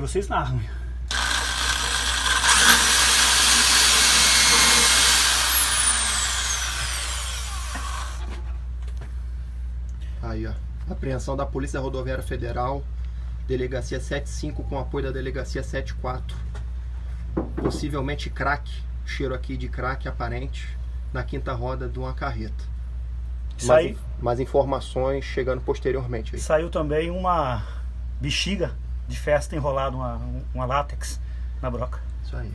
Vocês narram. Aí, ó. Apreensão da Polícia Rodoviária Federal, Delegacia 75 com apoio da Delegacia 74. Possivelmente crack, cheiro aqui de crack aparente, na quinta roda de uma carreta. Mais, mais informações chegando posteriormente aí. saiu também uma bexiga de festa enrolada, uma, uma látex na broca. Isso aí.